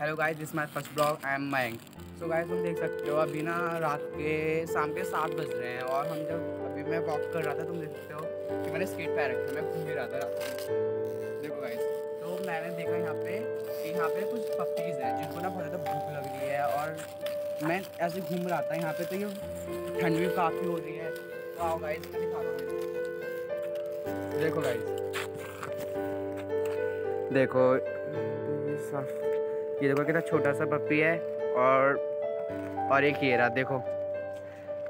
Hello guys this my first blog I am Mayank so guys तुम देख सकते हो, अभी ना रात के शाम के सात बज रहे हैं और हम जब, अभी मैं वॉक कर रहा था, तुम देख सकते हो कि मैंने स्केट पैर रखे मैं घूम ही रहा था देखो गाइस तो मैंने देखा यहाँ पे कि यहाँ पे कुछ पप्पीज़ हैं, जिनको ना बहुत ज़्यादा भूख लग रही है और मैं ऐसे घूम रहा था यहाँ पे तो ये ठंड भी काफ़ी हो रही है। तो आओ गाइस मैं दिखा रहा देखो गाइस देखो ये देखो कितना छोटा सा पप्पी है और और एक ये रहा, देखो।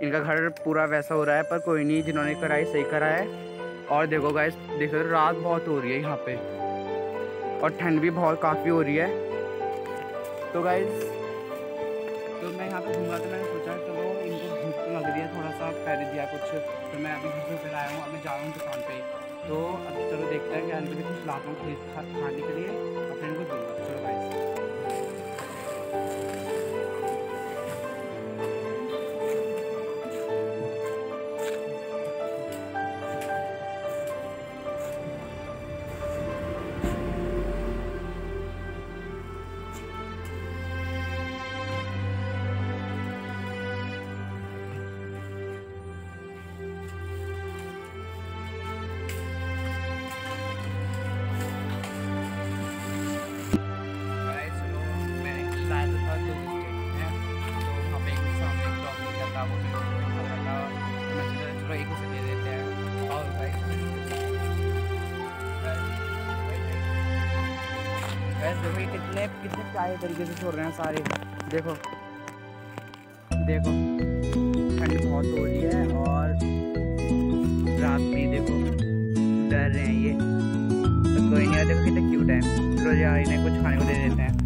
इनका घर पूरा वैसा हो रहा है, पर कोई नहीं, जिन्होंने कराई सही करा है। और देखो गाइस देख रात बहुत हो रही है यहाँ पे। और ठंड भी बहुत काफ़ी हो रही है। तो गाइस तो मैं यहाँ पे घूम था, मैंने सोचा चलो इनको भूख तो लग रही है थोड़ा सा कर दिया कुछ। तो मैं अभी घर से आया हूँ अभी जा रहा हूँ दुकान पे। तो अब चलो देखते हैं कि अंदर कुछ लाता हूँ, खरीद खाने के लिए और फिर इनको दूँगा। ये कितने कितने प्यारे तरीके से छोड़ रहे हैं सारे। देखो देखो, ठंड बहुत हो रही है और रात भी देखो, डर रहे हैं ये। तो कोई नहीं, देखो कितने क्यूट है। कुछ खाने को दे देते हैं।